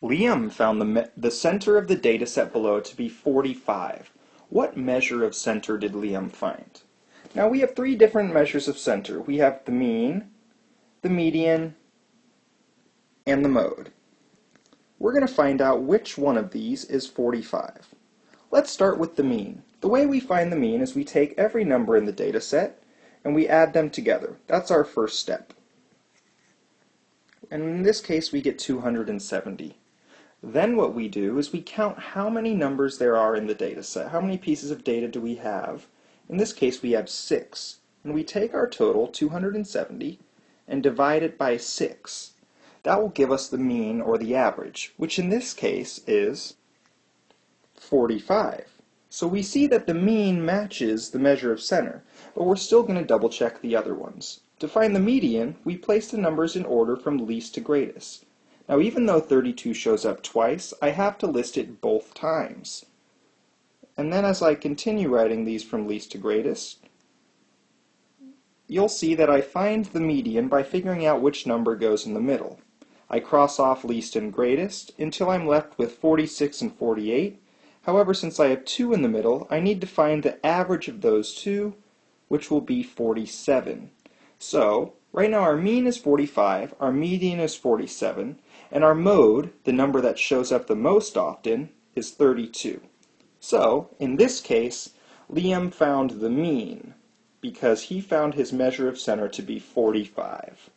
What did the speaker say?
Liam found the, the center of the data set below to be 45. What measure of center did Liam find? Now we have three different measures of center. We have the mean, the median, and the mode. We're going to find out which one of these is 45. Let's start with the mean. The way we find the mean is we take every number in the data set and we add them together. That's our first step. And in this case we get 270. Then what we do is we count how many numbers there are in the data set. How many pieces of data do we have? In this case we have 6. And we take our total, 270, and divide it by 6. That will give us the mean or the average, which in this case is 45. So we see that the mean matches the measure of center, but we're still going to double check the other ones. To find the median, we place the numbers in order from least to greatest. Now even though 32 shows up twice, I have to list it both times. And then as I continue writing these from least to greatest, you'll see that I find the median by figuring out which number goes in the middle. I cross off least and greatest until I'm left with 46 and 48. However, since I have 2 in the middle, I need to find the average of those two, which will be 47. So, right now our mean is 45, our median is 47, and our mode, the number that shows up the most often, is 32. So, in this case, Liam found the mean, because he found his measure of center to be 45.